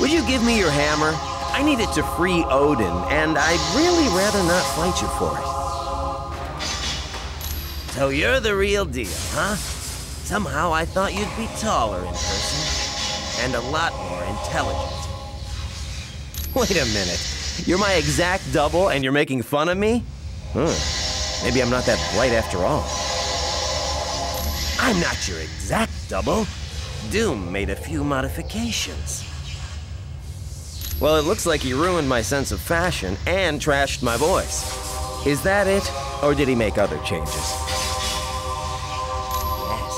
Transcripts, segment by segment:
would you give me your hammer? I need it to free Odin, and I'd really rather not fight you for it. So you're the real deal, huh? Somehow I thought you'd be taller in person, and a lot more intelligent. Wait a minute. You're my exact double, and you're making fun of me? Hmm. Maybe I'm not that bright after all. I'm not your exact double. Doom made a few modifications. Well, it looks like he ruined my sense of fashion and trashed my voice. Is that it? Or did he make other changes? Yes.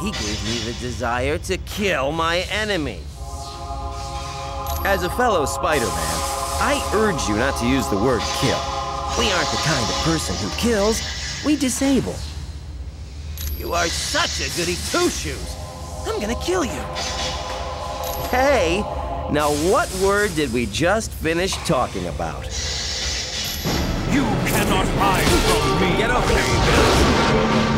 He gave me the desire to kill my enemy. As a fellow Spider-Man, I urge you not to use the word kill. We aren't the kind of person who kills, we disable. You are such a goody two-shoes. I'm gonna kill you. Hey, now what word did we just finish talking about? You cannot hide from me. Get over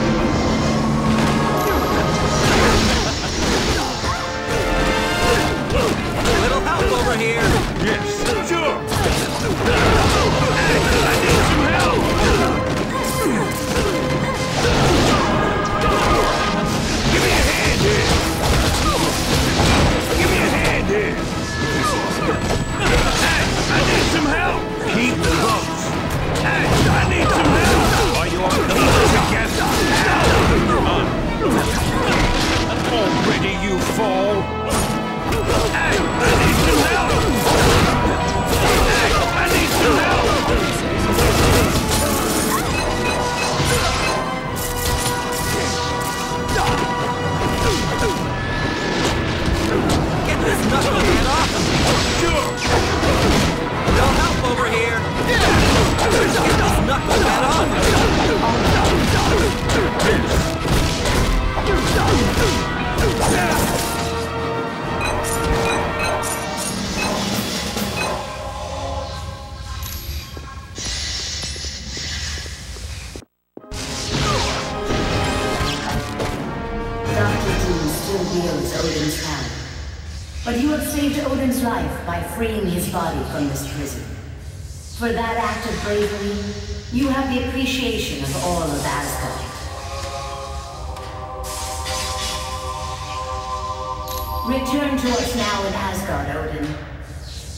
Return to us now in Asgard, Odin.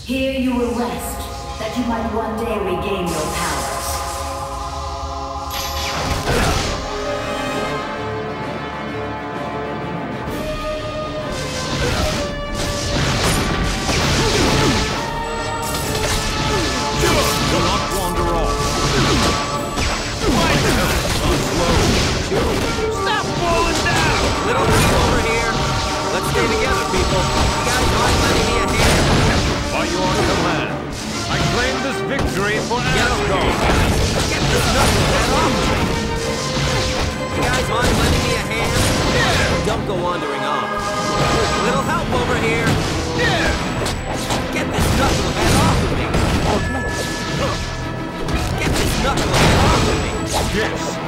Here you will rest, that you might one day regain your off. Stop falling down. Little over here. Let's stay together, people. You Are you on command? I claim this victory for Asgard. Get this. You guys lending me a hand? Don't go wandering off. Little help over here. Get this off of me. Get this off of me. Yes.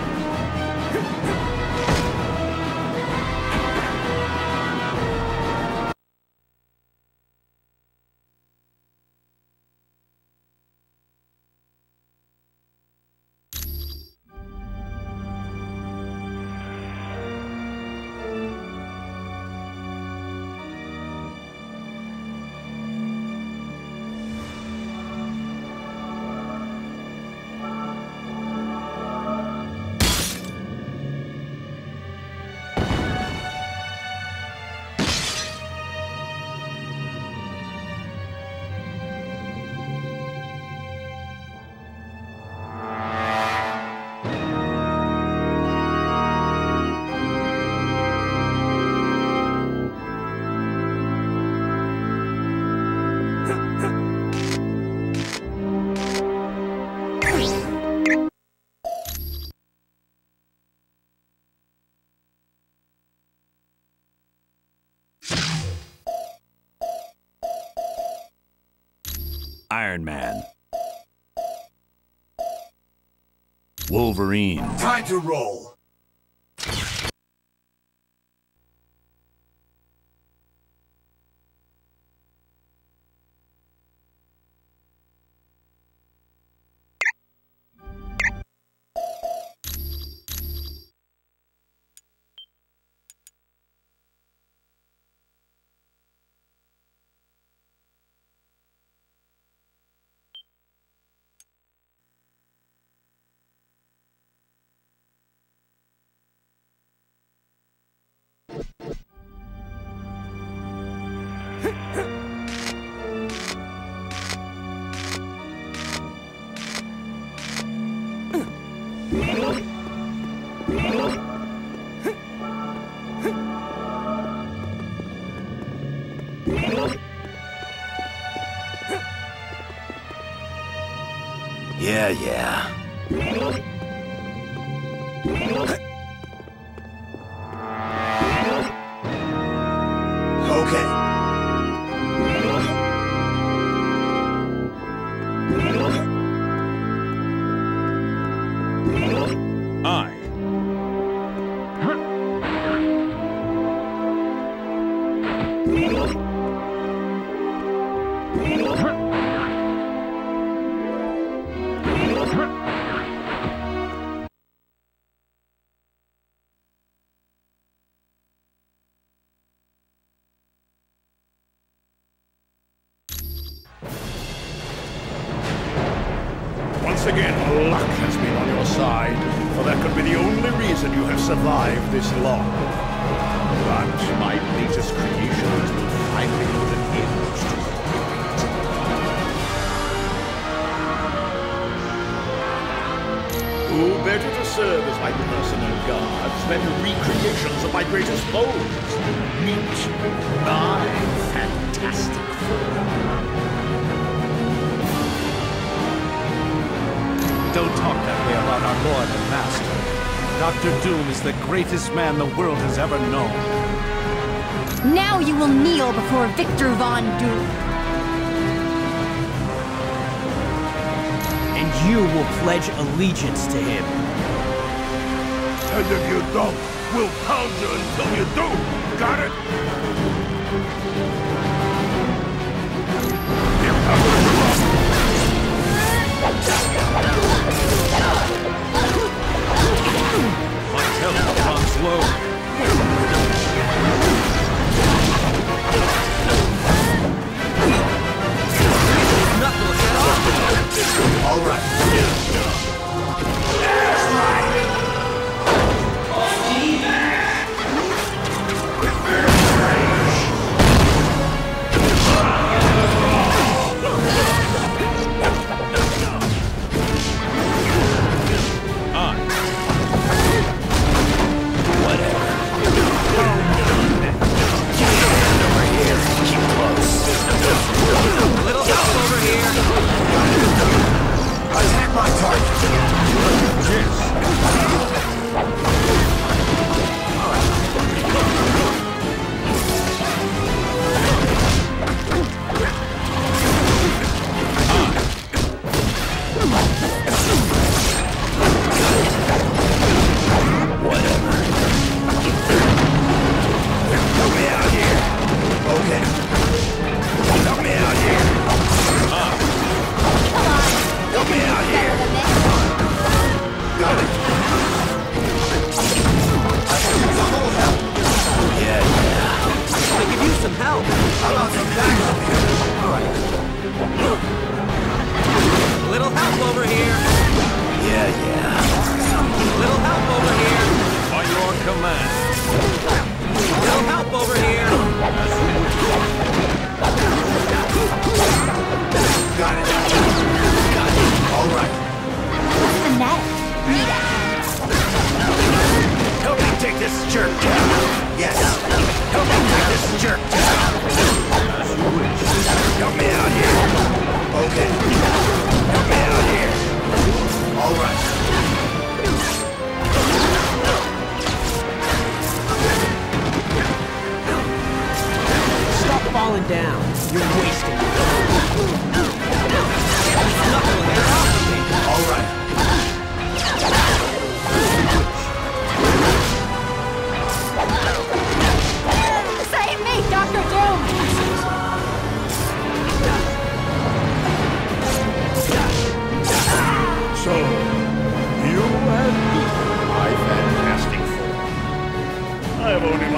Wolverine. Time to roll. Yeah, you this long. But my latest creations will finally put an end to debate. Who better to serve as my personal guards than recreations of my greatest foes? Meet my Fantastic Four. Don't talk that way about our Lord and Master. Doctor Doom is the greatest man the world has ever known. Now you will kneel before Victor Von Doom. And you will pledge allegiance to him. And if you don't, we'll pound you until you do. Got it? My health runs low.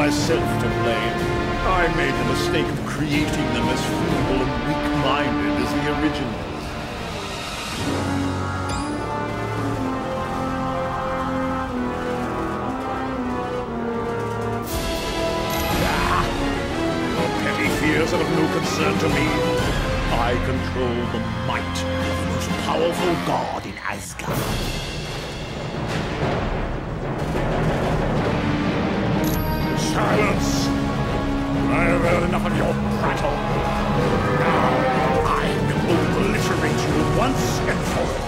myself to blame. I made the mistake of creating them as feeble and weak-minded as the originals. Ah! fears are of no concern to me. I control the might of the most powerful god in Asgard. Silence! I have heard enough of your prattle. Now, I will obliterate you once and for all.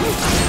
Woo!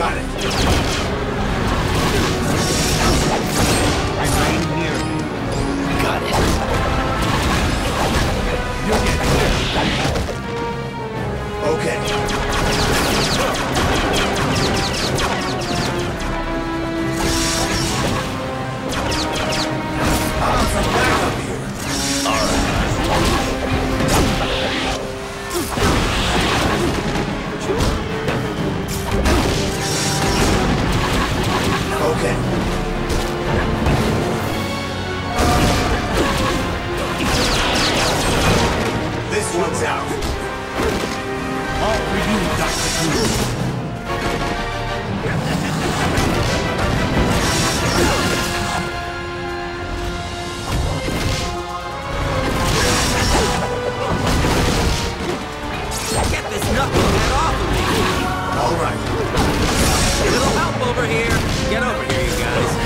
Got it. This one's out. All for you, Dr. Cool. Get this knucklehead off of me! Alright. A little help over here! You guys.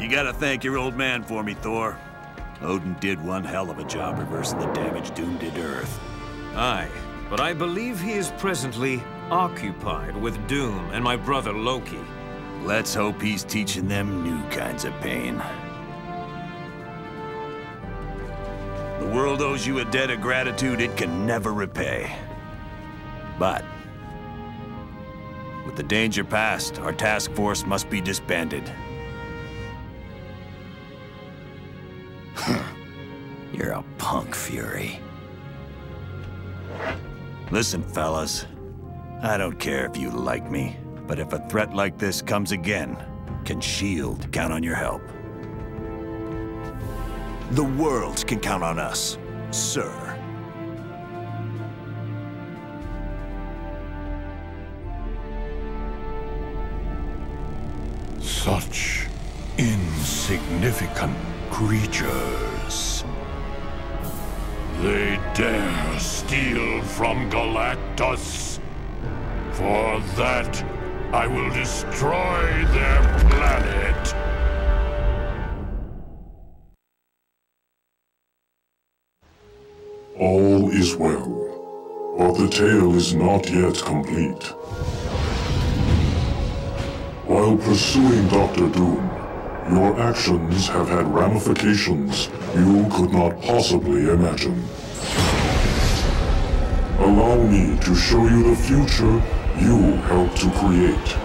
You gotta thank your old man for me, Thor. Odin did one hell of a job reversing the damage Doom did to Earth. Aye, but I believe he is presently occupied with Doom and my brother Loki. Let's hope he's teaching them new kinds of pain. The world owes you a debt of gratitude it can never repay. But, with the danger past, our task force must be disbanded. Fury. Listen, fellas. I don't care if you like me, but if a threat like this comes again, can S.H.I.E.L.D. count on your help? The world can count on us, sir. Such insignificant creatures. Dare steal from Galactus. For that, I will destroy their planet. All is well, but the tale is not yet complete. While pursuing Doctor Doom, Your actions have had ramifications you could not possibly imagine. Allow me to show you the future you helped to create.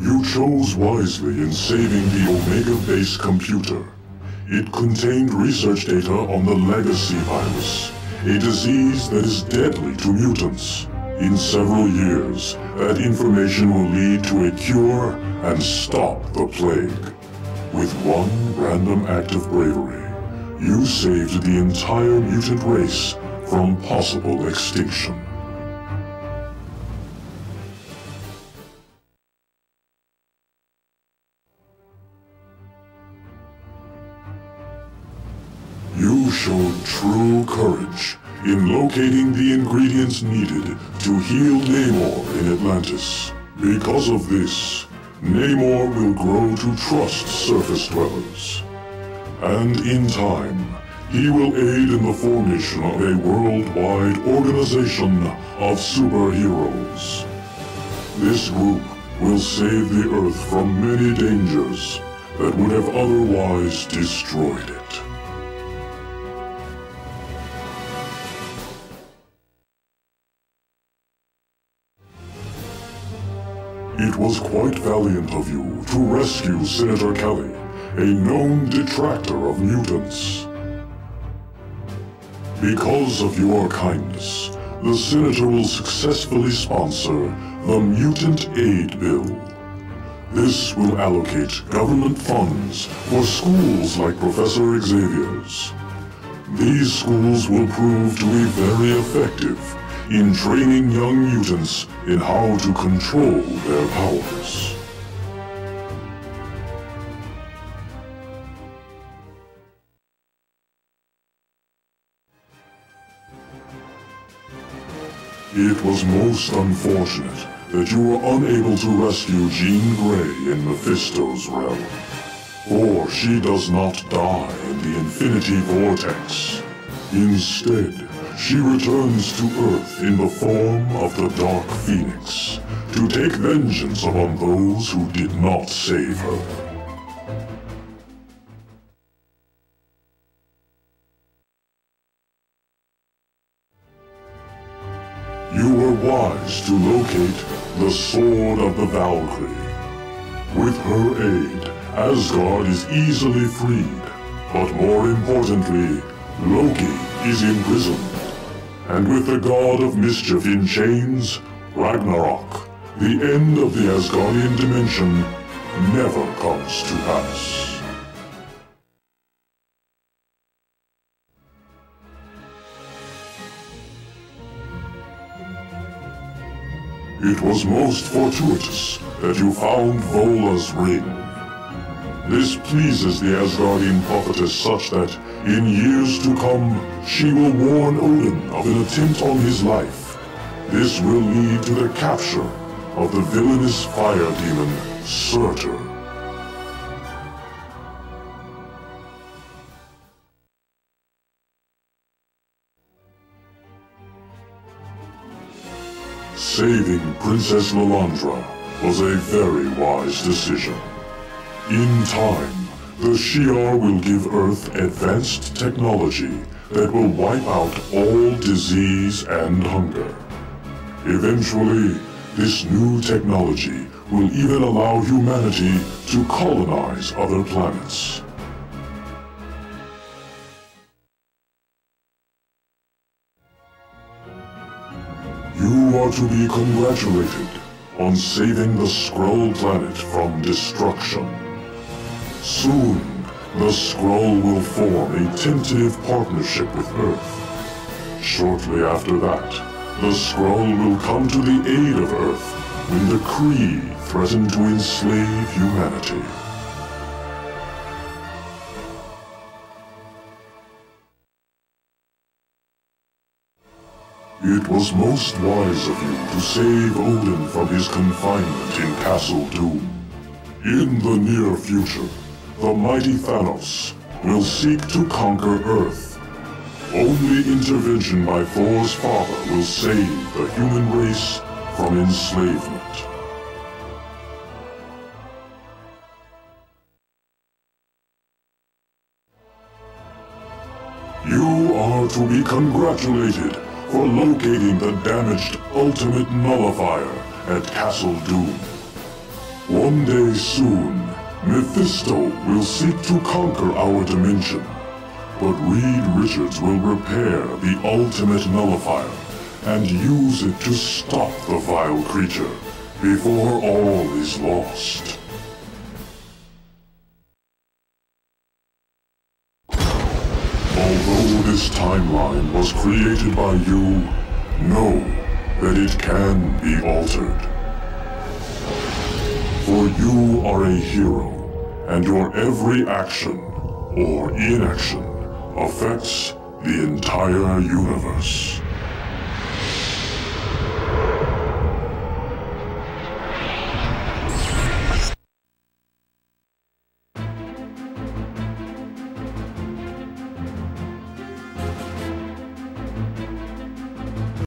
You chose wisely in saving the Omega Base computer. It contained research data on the Legacy virus, a disease that is deadly to mutants. In several years, that information will lead to a cure and stop the plague. With one random act of bravery, you saved the entire mutant race from possible extinction. You showed true courage in locating the ingredients needed to heal Namor in Atlantis. Because of this, Namor will grow to trust surface dwellers. And in time, he will aid in the formation of a worldwide organization of superheroes. This group will save the Earth from many dangers that would have otherwise destroyed it. It was quite valiant of you to rescue Senator Kelly, a known detractor of mutants. Because of your kindness, the Senator will successfully sponsor the Mutant Aid Bill. This will allocate government funds for schools like Professor Xavier's. These schools will prove to be very effective in training young mutants in how to control their powers. It was most unfortunate that you were unable to rescue Jean Grey in Mephisto's realm. For she does not die in the Infinity Vortex. Instead, she returns to Earth in the form of the Dark Phoenix to take vengeance upon those who did not save her. You were wise to locate the Sword of the Valkyrie. With her aid, Asgard is easily freed. But more importantly, Loki is imprisoned. And with the god of mischief in chains, Ragnarok, the end of the Asgardian dimension never comes to pass. It was most fortuitous that you found Volla's ring. This pleases the Asgardian prophetess such that, in years to come, she will warn Odin of an attempt on his life. This will lead to the capture of the villainous fire demon, Surtur. Saving Princess Lilandra was a very wise decision. In time, the Shi'ar will give Earth advanced technology that will wipe out all disease and hunger. Eventually, this new technology will even allow humanity to colonize other planets. You are to be congratulated on saving the Skrull planet from destruction. Soon, the Skrull will form a tentative partnership with Earth. Shortly after that, the Skrull will come to the aid of Earth when the Kree threaten to enslave humanity. It was most wise of you to save Odin from his confinement in Castle Doom. In the near future, the mighty Thanos will seek to conquer Earth. Only intervention by Thor's father will save the human race from enslavement. You are to be congratulated for locating the damaged Ultimate Nullifier at Castle Doom. One day soon, Mephisto will seek to conquer our dimension. But Reed Richards will repair the Ultimate Nullifier and use it to stop the vile creature before all is lost. Although this timeline was created by you, know that it can be altered. For you are a hero, and your every action, or inaction, affects the entire universe.